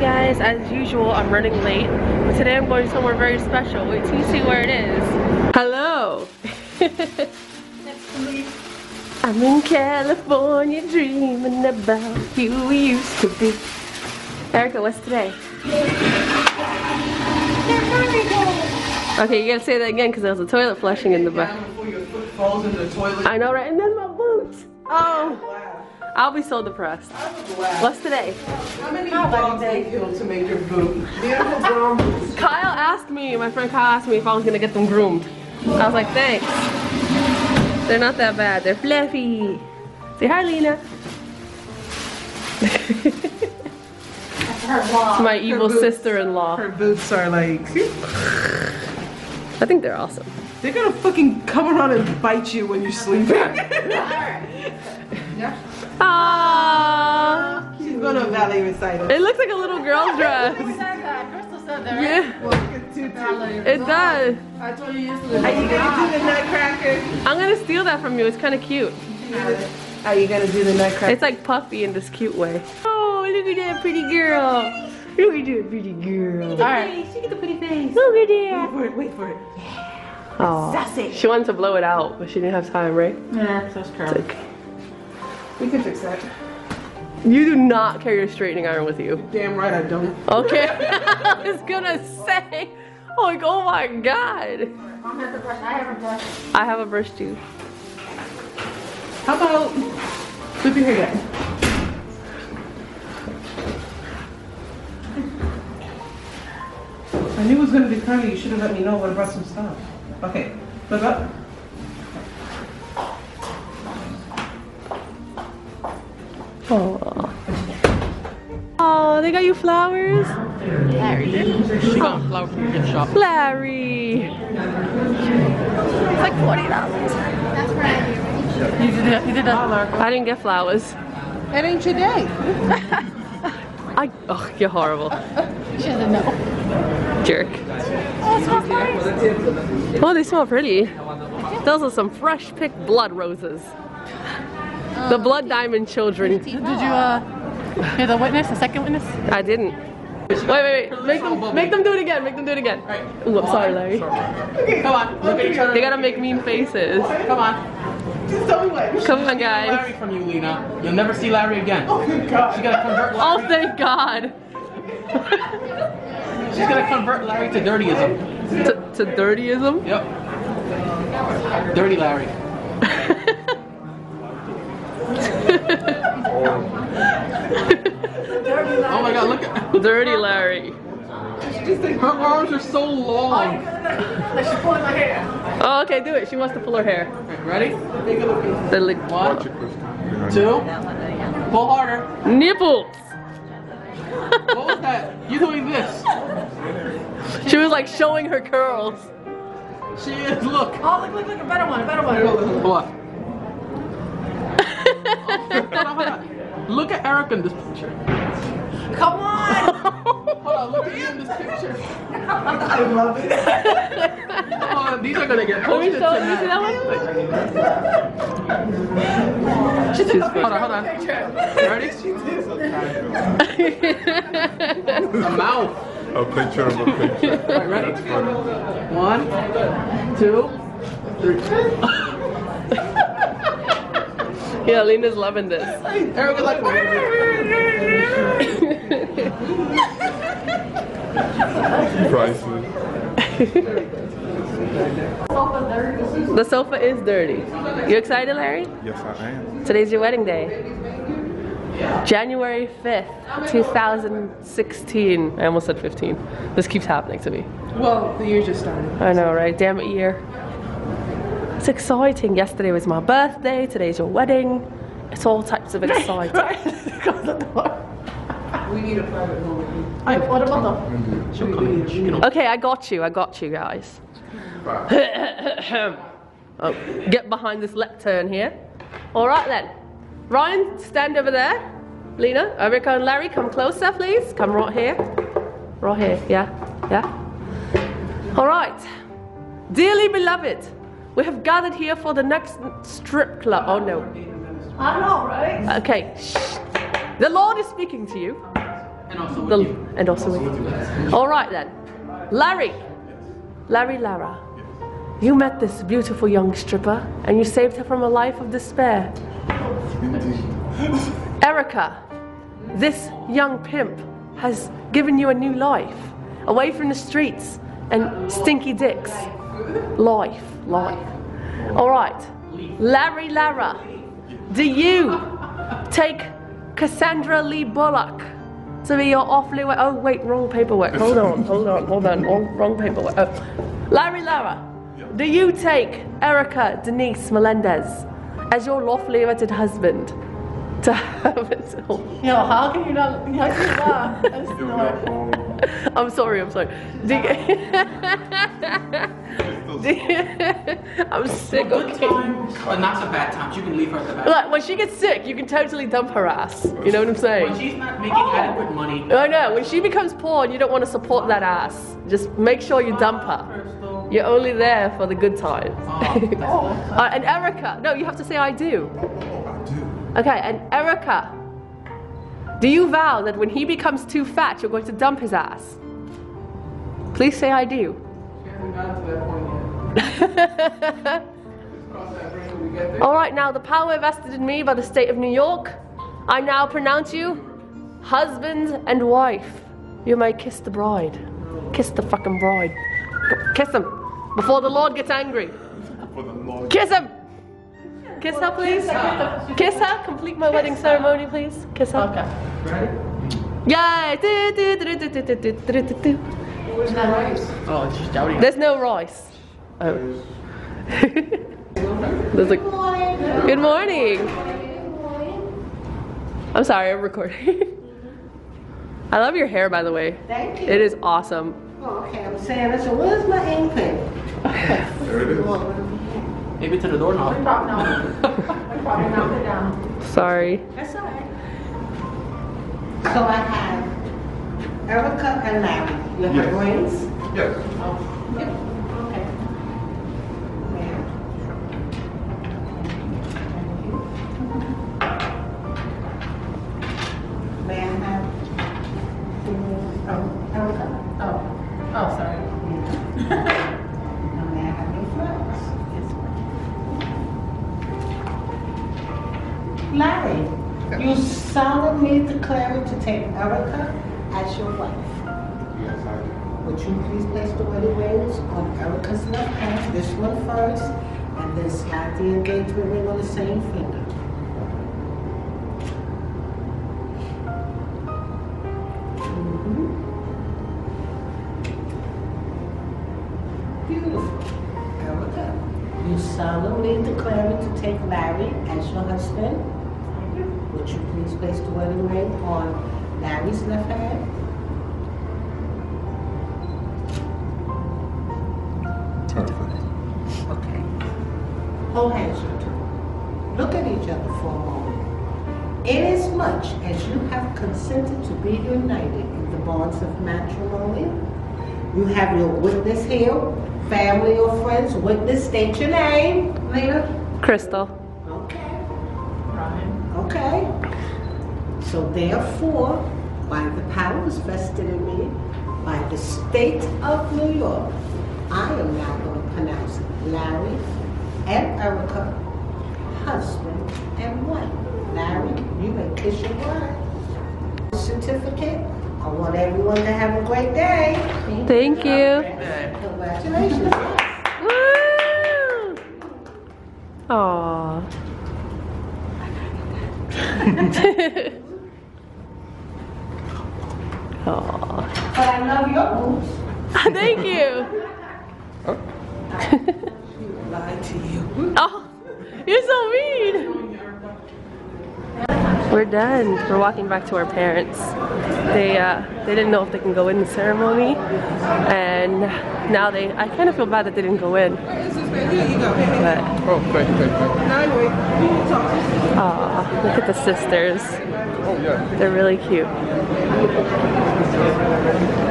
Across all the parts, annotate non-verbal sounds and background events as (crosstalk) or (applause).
guys, as usual, I'm running late, but today I'm going somewhere very special. Wait till you see where it is. Hello! (laughs) I'm in California dreaming about who we used to be. Erica, what's today? Okay, you gotta say that again because there was a toilet flushing in the back. Before your foot falls in the toilet. I know, right? And then my boots. Oh, I'll be so depressed. What's today? How many dogs they killed to make your boot? Beautiful brown boots. Kyle asked me, my friend Kyle asked me if I was gonna get them groomed. I was like, thanks. They're not that bad. They're fluffy. Say hi, Lena. It's my evil sister-in-law. Her boots are like, I think they're awesome. they're gonna fucking come around and bite you when you're sleeping. (laughs) (laughs) Ah, She's gonna valet recital. it looks like a little girl's dress. (laughs) Yeah, it does. I told you yesterday. Are you gonna do the nutcracker? I'm gonna steal that from you. It's kind of cute. Are you gonna do the nutcracker? It's like puffy in this cute way. Oh, look at that pretty girl. Look at that pretty girl. All right. She get the pretty face. Look at that. Wait for it, wait for it. Oh, Sassy. she wanted to blow it out, but she didn't have time, right? Yeah, that's It's true. Okay. We can fix that. You do not carry a straightening iron with you. Damn right I don't. Okay. (laughs) (laughs) I was gonna say, oh, like, oh my god. I have a brush too. How about flip your hair down? I knew it was gonna be curly. You should have let me know. What about some stuff? Okay, flip up. Oh. Oh, they got you flowers? Larry. She got a flower from your gift shop. Larry. It's like forty dollars. That's right. You did that. You did that. I didn't get flowers. It ain't your day. I, oh, you're horrible. She doesn't know. Jerk. Oh, nice. Oh, they smell pretty. Those are some fresh picked blood roses. The blood diamond children. Did you uh hear the witness, the second witness? I didn't. Wait, wait, wait. Make them, make them do it again. Make them do it again. Ooh, I'm sorry, Larry. Come on, look at each other. They gotta make mean faces. Come on. Just tell me what. Come on, guys. Larry from you, Lena. You'll never see Larry again. Oh god. She's gonna convert Oh, thank God. She's gonna convert Larry to dirtyism. to, to dirtyism? Yep. Dirty Larry. (laughs) Oh my God! Look at Dirty Larry. her arms are so long. Oh, okay, do it. She wants to pull her hair. Okay, ready? The li- One, two. Pull harder. nipples. What was that? You doing this? She was like showing her curls. She is. Look. Oh, look, look, look, a better one, a better one. What? Hold on, hold on. Look at Eric in this picture. Come on. Hold on, look at you in this picture. I love it. Oh, these are gonna get Let me posted show. Let me see tonight. that She's hold on, hold on. Ready? one. A mouth. A picture of a picture. Alright, ready? One, two, three. yeah, Lena's loving this. Eric is like. Priceless. the sofa is dirty. You excited, Larry? Yes, I am. Today's your wedding day. January 5th, 2016. I almost said 15. This keeps happening to me. Well, the year just started. I know, right? Damn it, year. It's exciting. Yesterday was my birthday. Today's your wedding. It's all types of (laughs) exciting. (laughs) We need a private moment. What about the? She'll come in. She can Okay, I got you. I got you guys. (coughs) oh, get behind this lectern here. All right then. Ryan, stand over there. Lena, Erica and Larry, come closer, please. Come right here. Right here. Yeah. Yeah. All right. Dearly beloved, we have gathered here for the next strip club. Oh no. I know, right? Okay. Shh. The Lord is speaking to you. And also The, you. and also with you. All right then. Larry. Larry Lara. You met this beautiful young stripper and you saved her from a life of despair. (laughs) Erica, this young pimp has given you a new life. Away from the streets and stinky dicks. Life, life. All right. Larry Lara, do you take Cassandra Lee Bullock to be your awfully wa- Oh, wait, wrong paperwork. Hold on, (laughs) hold on, hold on. Wrong, wrong paperwork. Oh. Larry Lara, do you take Erica Denise Melendez as your lawfully wedded husband to have it all? Yo, how can you not? How can you not? That's Still not- got home. I'm sorry, I'm sorry. Do do you- (laughs) (laughs) (laughs) I'm sick, Good okay? times, but not so bad times. You can leave her at the back. Like, when she gets sick, you can totally dump her ass. You know what I'm When saying? she's not making adequate money, I know, when she becomes poor and you don't want to support that ass, just make sure you dump her. You're only there for the good times. (laughs) Uh, and Erica, no, you have to say I do. I do. Okay, and Erica, do you vow that when he becomes too fat, you're going to dump his ass? Please say I do. (laughs) All right, now the power vested in me by the state of New York, I now pronounce you husband and wife. You may kiss the bride. Kiss the fucking bride. Kiss him before the Lord gets angry. Kiss him. Kiss her, please. Kiss her. Complete my wedding ceremony, please. Kiss her. Okay. Ready? Yay! Rice? Oh, it's just There's no rice. Oh. (laughs) There's like. Good morning. I'm sorry, I'm recording. (laughs) I love your hair, by the way. Thank you. It is awesome. Oh, okay, I'm saying, I said, where's my ink pen? There it is. Maybe to the doorknob. Probably (laughs) down. Sorry. That's all right. So I have Erica and Larry. You have Yes. rings? Yes. Okay. Declare to take Erica as your wife. Yes, I do. Would you please place the wedding rings on Erica's left hand, this one first, and then slide the engagement ring on the same finger? Mhm. Beautiful. Erica, you solemnly declare to take Larry as your husband? Would you please place the wedding ring on Larry's left hand? Perfect. Okay. Hold hands, you two. Look at each other for a moment. Inasmuch as you have consented to be united in the bonds of matrimony, you have your witness here, family or friends, witness, state your name. Lena? Kristal. So therefore, by the powers vested in me, by the state of New York, I am now going to pronounce Larry and Erica husband and wife. Larry, you may kiss your bride. Certificate. I want everyone to have a great day. Thank you. Congratulations. Woo! Aww. (laughs) Aww. But I love your moves. (laughs) Thank you. Lied to you. Oh, you're so mean. We're done. We're walking back to our parents. They uh, they didn't know if they can go in the ceremony, and now they. I kind of feel bad that they didn't go in. Here you go. Here, here. But Oh, thank you, thank you. Now wait. You can talk. aw, look at the sisters. Oh, yeah. They're really cute.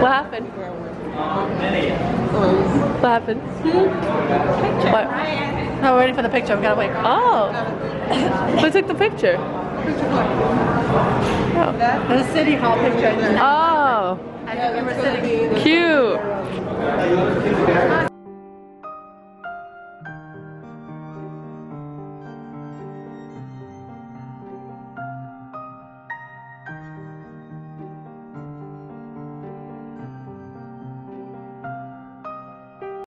What happened? What happened? What? No, we're waiting for the picture. We gotta wait. Oh, (coughs) who took the picture? oh. that? The city hall picture. Oh. I think we were sitting. Cute.